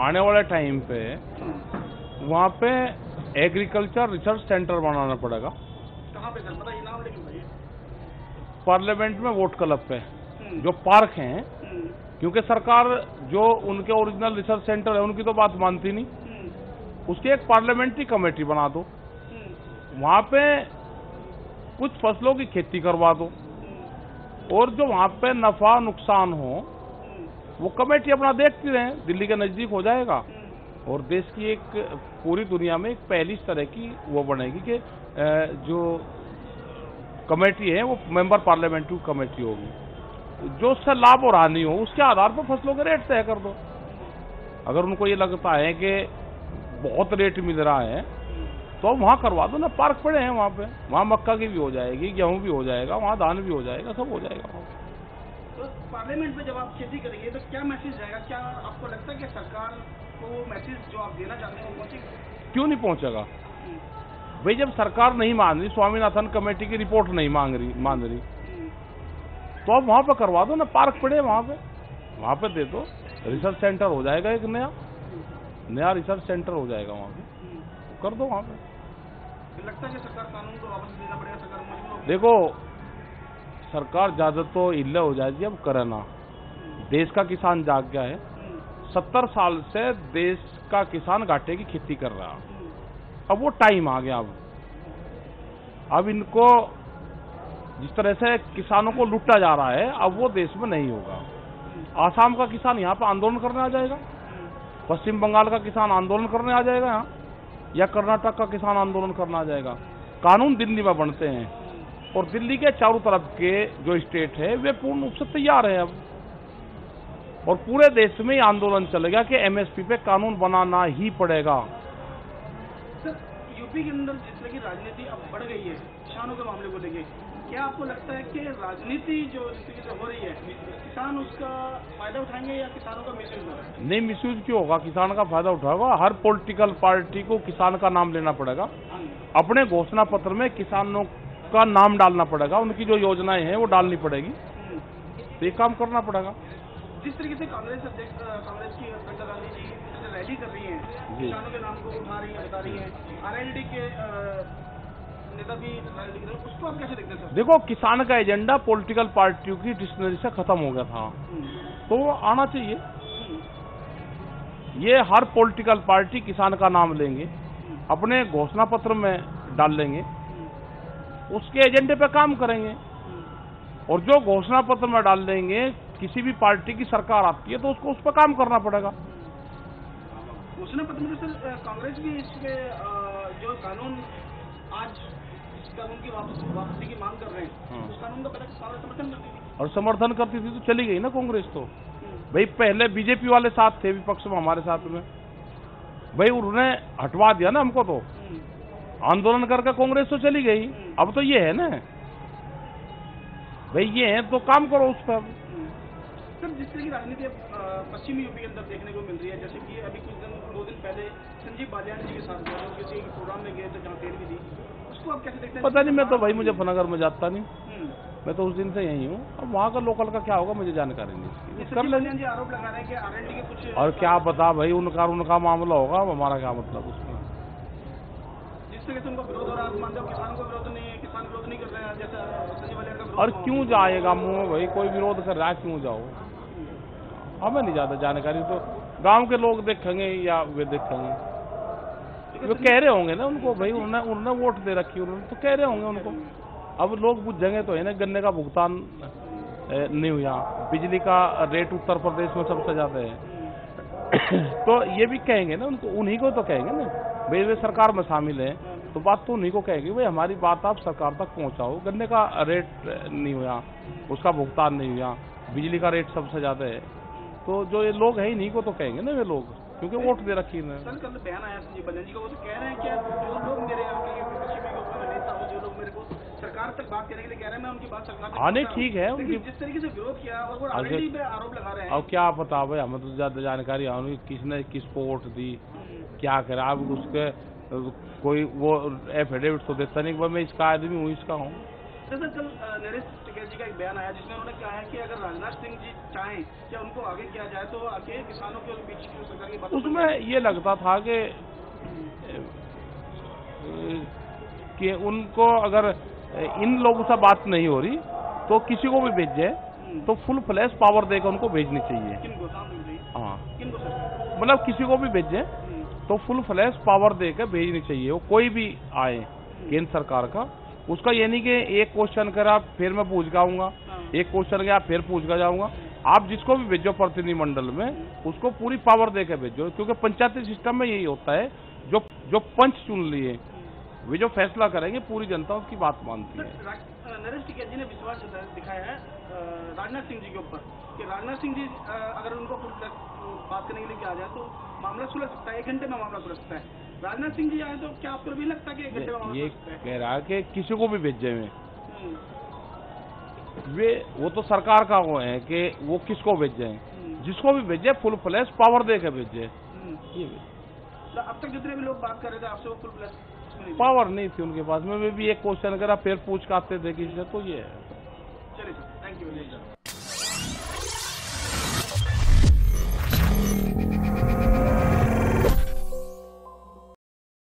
आने वाले टाइम पे वहाँ पे एग्रीकल्चर रिसर्च सेंटर बनाना पड़ेगा। कहाँ पे सर? बताइए नाम लेके पार्लियामेंट में वोट क्लब पे। हम्म, जो पार्क हैं हम्म, क्योंकि सरकार जो उनके ओरिजिनल रिसर्च सेंटर है उनकी तो बात मानती नहीं। हम्म, उसकी एक पार्लियामेंट्री कमेटी बना दो। वहाँ पे कुछ फ़सलों की खेती करवा दो। और जो वहाँ पे नफा नुकसान हो वो कमेटी अपना देखती रहे, दिल्ली के नज़दीक हो जाएगा। और देश की एक पूरी दुनिया में एक पहली तरह की वो बनेगी कि जो कमेटी है, वो मेंबर पार्लियामेंट्री कमेटी होगी। जो उससे लाभ और हानि हो, उसके आधार पर फ़सलों के रेट तय कर दो। अगर उनको ये लगता है कि बहुत रेट मिल रहा है तो वहाँ करवा दो ना, पार्क पड़े हैं वहाँ पे। वहाँ मक्का की भी हो जाएगी, गेहूँ भी हो जाएगा, वहाँ धान भी हो जाएगा, सब हो जाएगा। तो पार्लियामेंट में जब आप खेती करेंगे तो क्या मैसेज जाएगा क्या आपको लगता है कि सरकार को वो मैसेज जो आप देना चाहते हैं वो पहुंचेगा? क्यों नहीं पहुंचेगा? हम्म, भाई जब सरकार नहीं मान रही स्वामीनाथन कमेटी की रिपोर्ट नहीं मांग रही मान रही हम्म, तो आप वहाँ पे करवा दो ना पार्क पड़े वहाँ पे। वहाँ पे दे दो रिसर्च सेंटर हो जाएगा एक नया। नया रिसर्च सेंटर हो जाएगा वहाँ पे। हम्म। कर दो वहाँ पे। लगता है कि सरकार कानून को वापस लेना पड़ेगा सरकार देखो सरकार ज़्यादा तो इल्ले हो जाएगी अब करे ना। देश का किसान जाग गया है। सत्तर साल से देश का किसान घाटे की खेती कर रहा। अब वो टाइम आ गया अब। अब इनको जिस तरह से किसानों को लूटा जा रहा है, अब वो देश में नहीं होगा। आसाम का किसान यहाँ पर आंदोलन करने आ जाएगा। पश्चिम बंगाल का किसान आंदोलन करने आ जाएगा यहाँ। या कर्नाटक का किसान आंदोलन करने आ जाएगा। कानून दिल्ली में बनते हैं। और दिल्ली के चारों तरफ़ के जो स्टेट है वे पूर्ण रूप से तैयार है अब। और पूरे देश में आंदोलन चलेगा कि एमएसपी पे कानून बनाना ही पड़ेगा। यूपी के अंदर जिस तरह की राजनीति अब बढ़ गई है किसानों के मामले को लेके क्या आपको लगता है कि राजनीति जो जिस तरीके से हो रही है किसान उसका फ़ायदा उठाएँगे या किसानों का मिसयूज होगा? नहीं मिसयूज क्यों होगा? किसान का फ़ायदा उठाएगा। हर पॉलिटिकल पार्टी को किसान का नाम लेना पड़ेगा। अपने घोषणा पत्र में किसानों का नाम डालना पड़ेगा उनकी जो योजनाएँ हैं वो डालनी पड़ेगी। तो ये काम करना पड़ेगा। जिस तरीके से कांग्रेस अध्यक्ष कांग्रेस की प्रियंका गांधी जी रैली कर रही हैं किसानों के नाम को उठा रही हैं बता रही हैं आरएलडी के नेता भी रैली कर उसको आप कैसे देखते हैं देखो किसान का एजेंडा पॉलिटिकल पार्टियों की डिक्शनरी से खत्म हो गया था। तो वो आना चाहिए। ये हर पॉलिटिकल पार्टी किसान का नाम लेंगे अपने घोषणा पत्र में डाल लेंगे। उसके एजेंडे पे काम करेंगे। और जो घोषणा पत्र में डाल देंगे किसी भी पार्टी की सरकार आती है तो उसको उस पर काम करना पड़ेगा। घोषणा पत्र में तो सर कांग्रेस भी इसके जो कानून आज इस कानून की वापस वापसी की मांग कर रहे हैं हाँ। उस कानून का पहले समर्थन करती थी। और समर्थन करती थी तो चली गई ना कांग्रेस तो। हम्म, भाई पहले बीजेपी वाले साथ थे विपक्ष में हमारे साथ में। भाई उन्होंने हटवा दिया ना हमको तो। हम्म, आंदोलन करके कांग्रेस तो चली गई। अब तो ये है ना। भाई ये है तो काम करो उस पर। हम्म। सर जिस तरह की राजनीति अब पश्चिमी यूपी के अंदर देखने को मिल रही है जैसे कि अभी कुछ दिन दो दिन पहले संजीव बालियान जी के साथ किसी प्रोग्राम में गए थे जहाँ भी थी। उसको आप कैसे देखते हैं? पता नहीं मैं तो भाई मुझे मुजफ्फरनगर में जाता नहीं। हम्म। मैं तो उस दिन से यही हूँ। अब वहाँ का लोकल का क्या होगा मुझे जानकारी नहीं। इसकी कर लेंगे जी आरोप लगा रहे हैं कि आरएलडी के कुछ और क्या पता भाई उनका उनका मामला होगा हमारा क्या मतलब उसमें? से उनका विरोध हो रहा है? आप मानते हो किसानों का विरोध नहीं किसान विरोध नहीं कर रहे हैं जैसा का और क्यों जाएगा मुँह भाई? कोई विरोध कर रहा है क्यों जाओ? हमें नहीं ज़्यादा जानकारी तो गाँव के लोग देखेंगे या वे देखेंगे? वो कह रहे होंगे ना उनको भाई उन्होंने उन्होंने वोट दे रखी उन्होंने तो कह रहे होंगे उनको। अब लोग बुझेंगे तो है ना गन्ने का भुगतान नहीं हुआ। बिजली का रेट उत्तर प्रदेश में सबसे ज़्यादा है। तो ये भी कहेंगे ना उनको उन्हीं को तो कहेंगे ना। भाई वे सरकार में शामिल है। तो बात तो उन्हीं को कहेगी भाई हमारी बात आप सरकार तक पहुंचाओ गन्ने का रेट नहीं हुआ उसका भुगतान नहीं हुआ बिजली का रेट सबसे ज़्यादा है तो जो ये लोग हैं इन्हीं को तो कहेंगे ना वे लोग क्योंकि वोट दे रखी है इन्होंने। सर कल बयान आया संजीव बालियान जी का वो तो कह रहे हैं कि जो लोग मेरे यहाँ के पश्चिमी यूपी में नेता हो जो लोग मेरे को सरकार तक बात करने के लिए कह रहे हैं मैं उनकी बात सरकार हाँ, नहीं। ठीक है, उनकी- जिस तरीके से विरोध किया और वो पे आरोप लगा रहे हैं अब क्या पता भाई हमें तो ज़्यादा जानकारी है किसने किसको वोट दी क्या करा अब उसके कोई वो एफिडेविट तो देता नहीं मैं इसका आदमी हूँ इसका हूँ। कल नरेश टिकैत जी का एक बयान आया जिसमें उन्होंने कहा है कि अगर राजनाथ सिंह जी चाहें कि उनको आगे किया जाए तो आके किसानों के बीच की सरकार की बात उसमें ये लगता था कि कि उनको अगर इन लोगों से बात नहीं हो रही तो किसी को भी भेजे तो फुल फ्लैश पावर देकर उनको भेजनी चाहिए। हाँ। मतलब किसी को भी भेजे हम्म, तो फुल फ्लैश पावर देकर भेजनी चाहिए। वो कोई भी आए केंद्र सरकार का उसका ये नहीं कि एक क्वेश्चन करा फिर मैं पूछ गाऊँगा हाँ। एक क्वेश्चन गया फिर पूछ कर जाऊँगा। आप जिसको भी भेजो प्रतिनिधिमंडल में उसको पूरी पावर देकर भेजो क्योंकि पंचायती सिस्टम में यही होता है जो जो पंच चुन लिए वे जो फैसला करेंगे पूरी जनता उसकी बात मानती है। नरेश टिकैत जी ने विश्वास दिखाया है राजनाथ सिंह जी के ऊपर कि राजनाथ सिंह जी अगर उनको बात करने के लिए किया जाए तो मामला सुलझ सकता है एक घंटे में मामला सुलझ सकता है। राजनाथ सिंह जी आए तो क्या आपको भी लगता है कि एक घंटे में ये सुलझ सकता है? कह रहा है कि किसी को भी भेजे में हम्म, वे वो तो सरकार का वो है कि वो किसको भेजे हम्म, जिसको भी भेजे फुल फ्लैश पावर दे के भेजे। हम्म। तो अब तक जितने भी लोग बात कर रहे थे आपसे वो फुल प्लस पावर नहीं थी उनके पास। में भी एक क्वेश्चन अगर आप फिर पूछ के आते थे किसी से तो ये है।